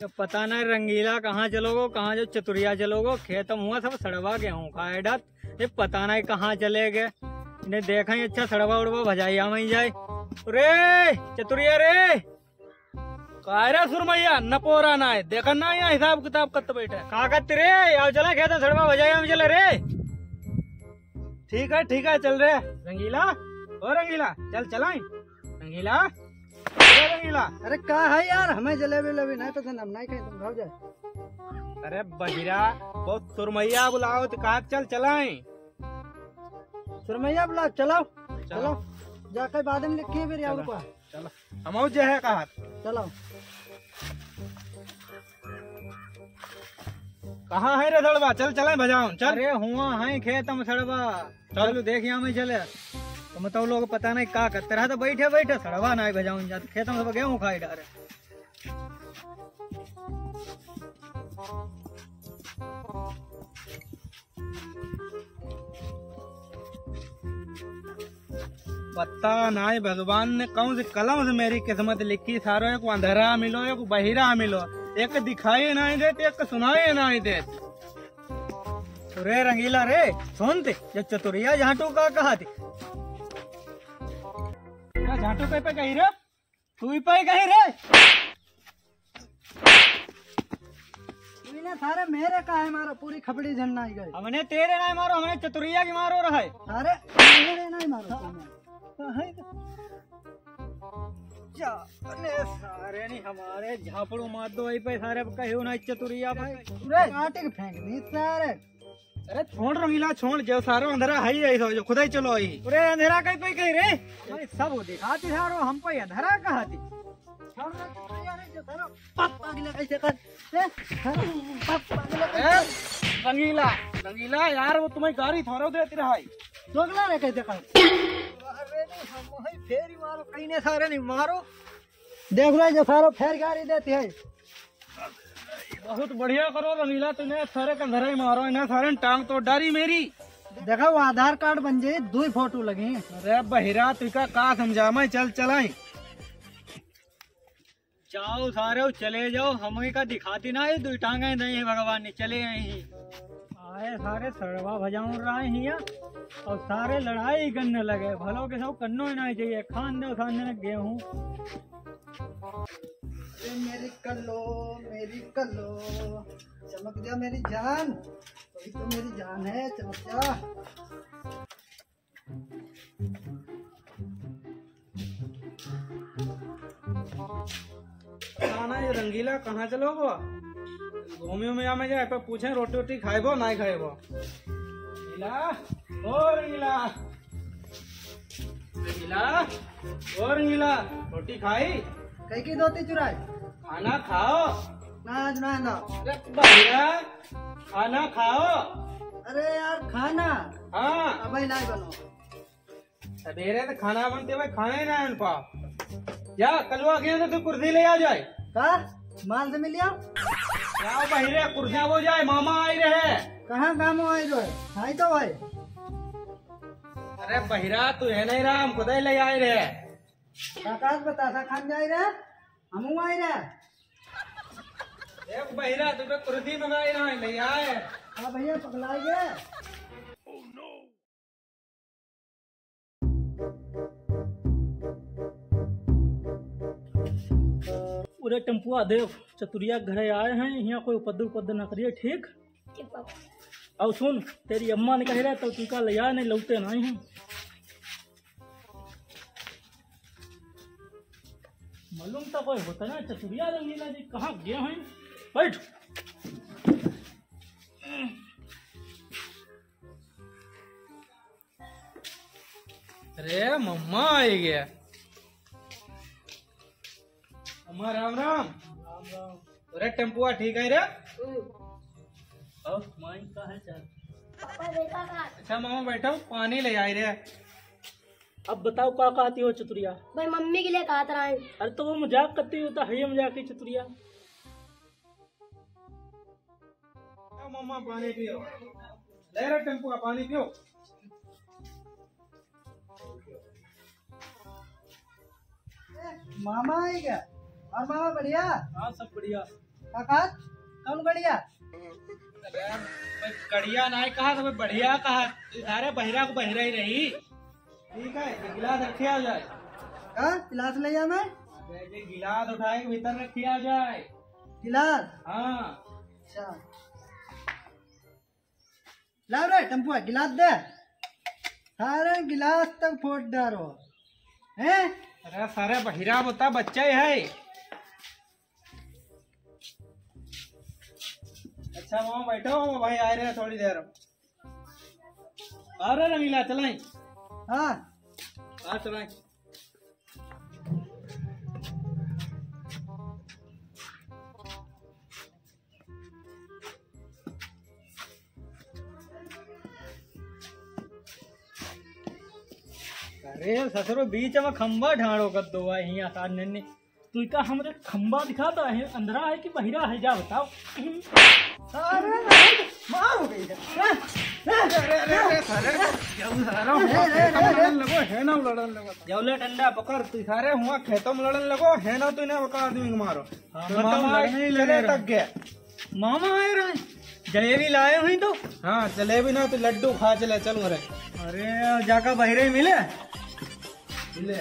तो पता नहीं रंगीला कहाँ चलोगो, कहाँ जो चतुरिया चलोगो खेतम हुआ सब सड़वा गेहूँ का एडत ये पता नहीं कहाँ चले गए इन्हें देखा ही अच्छा सड़वा उड़वा भजाइया में ही जाए। रे, चतुरिया रे। कायरा सुरमैया, नपोरा ना है। देखा ना यहाँ हिसाब किताब कत बैठे का करते रे, आओ चला खेत सड़वा भजाइया में चले रे। ठीक है ठीक है, चल रहे रंगीला, ओ रंगीला, चल चला रंगीला अरे का है यार? हमें जलेबी उलेबी नहीं पसंद हम नहीं खाए तुम खाओ जाए। अरे बहिरा बहुत सुरमैया बुलाओ तो कहा चल चलाए? सुरमैया बुला चलाओ। चलो। जाकर बाद में लिखिए फिर यार को चलो। हम जो है कहा? चलो कहाँ है रे दड़वा चल चले भजाओ चल। अरे हुआ है खेत में सड़वा। चलो। देखिए में चले। तो मतलब लोग पता नहीं का करते रहा तो बैठे बैठे सड़वा नहीं भजाऊं जाते, खेत में सब गेहूँ खाई डारे पता नहीं भगवान ने कौन से कलम से मेरी किस्मत लिखी, सारो एक अंधेरा मिलो, एक बहिरा मिलो, एक दिखाई नहीं देते एक सुनाई नहीं देते तो रे रंगीला रे सुनते जब चतुरिया झाटू का कहा थी झाटू पे पे कही रे। तू पे कही रे। सारे मेरे का है मारो? पूरी खपड़ी झंडा ही गई। हमने तेरे ना मारो हमने चतुरिया की मारो रहा। है सारे मेरे नहीं मारो। जाने सारे नहीं हमारे झापड़ू मार दो वही पे सारे कहो ना चतुरिया भाई पूरे काटे के फेंक दी सारे। अरे छोड़ रंगीला छोड़ जो सारो अंधेरा है ही ऐसा जो खुदा ही चलो आई पूरे अंधेरा कहीं पे कही रे? भाई सब वो दिखाती सारो हम पे अंधेरा कहा थी? रंगीला रंगीला यार वो तुम्हें गाड़ी थोड़ा देती रहा है। दोगला रे कैसे कर? अरे हम फेरी मारो कहीं ने सारे नहीं मारो। देख लो जो सारो फेर गाड़ी देती है। बहुत बढ़िया करो रंगीला तुमने सारे का अंधेरा ही मारो इन्हें सारे टांग तो डारी मेरी। देखा वो आधार कार्ड बन जाए दो ही फ़ोटो लगी अरे बहिरा तुका का समझा मैं? चल चलाई जाओ सारे चले जाओ। हमें का दिखाती ना ये दो टांगे नहीं है भगवान ने चले यही आए सारे सड़वा भजाऊ रहे हिया और सारे लड़ाई करने लगे। भलो के सब कन्नो ही नहीं चाहिए खान दो खान गेहूँ। मेरी कल्लो मेरी कल्लो चमक जा मेरी जान। वही तो मेरी जान है, चमक जा। खाना ये रंगीला, कहाँ चलो गो घूमे उमे में जाए पे पूछे रोटी वोटी खाएबो नहीं खाएबो? रंगीला, ओ रंगीला। रंगीला, ओ रंगीला, रोटी खाई? कई की धोती चुराई खाना खाओ। ना ना ना। अरे भैया खाना खाओ। अरे यार खाना। हाँ। अब नहीं बनो सवेरे तो खाना बनते हुए खाना ही ना उनका। या कलवा गया तो तू कुर्सी ले आ जाए। का? माल से मिलिया क्या बहिरे कुर्सियाँ वो जाए मामा आई रहे। कहाँ काम आई जो है? आई तो भाई अरे बहिरा तू है नहीं राम खुदा ही ले आए रहे। काकाश बतासा खान जाई रे? हमू आई रे? एक बहिरा तुझे कुर्सी मंगाई रहा है ले आए। हाँ भैया पकड़ाई गए पूरे टेम्पुआ देव चतुरिया घरे आए हैं यहाँ कोई उपद्र उपद्र न करिए ठीक? और सुन तेरी अम्मा ने कह रहा तो टीका ले आए नहीं लौटे नहीं हैं। मालूम तो कोई होता ना चतुरिया रंगीला जी कहाँ गए हैं? बैठ। अरे मम्मा आई गया। अम्मा राम राम। अरे टेम्पुआ ठीक है रे? और माइन का है चल अच्छा मामा बैठा पानी ले आई रे। अब बताओ का कहती हो चतुरिया? भाई मम्मी के लिए कहा था राय। अरे तो वो मज़ाक करती है ये मज़ाक की चतुरिया। मम्मा पानी पियो। ले रे टेम्पुआ पानी पियो। मामा आई क्या? और मामा बढ़िया? हाँ सब बढ़िया। काका कौन भाई कड़िया ना कहा तो बढ़िया कहा। सारे बहिरा को बहिरा ही रही। ठीक है गिलास रखे आ जाए। का गिलास ले जा मैं? गिलास उठाए के भीतर रखे आ जाए। गिलास? हाँ। अच्छा। लाओ रे टम्पू है, गिलास दे। सारे गिलास तक फोड़ डारो हैं? अरे सारे बहिरा बता बच्चा ही। है अच्छा वहाँ बैठो भाई आ रहे हैं थोड़ी देर। आ रहे रंगीला चलाई हाँ हाँ अरे ससुरो बीच में खंबा ढाड़ो कर दो यहाँ तू का हमरे खंबा दिखाता है अंधरा है कि बहिरा है जा बताओ सारे मार हो गई है। लगो ना लड़न लगो जवले डंडा पकड़ तू सारे हुआ खेतों में लड़न लगो है ना तू इन्हें बका आदमी मारो? हाँ, तो मतलब मामा चले तक गया मामा आए रहे? जलेबी लाए हुई तो? हाँ जलेबी भी ना तो लड्डू खा चले चल मरे अरे जाकर बहरे मिले? ले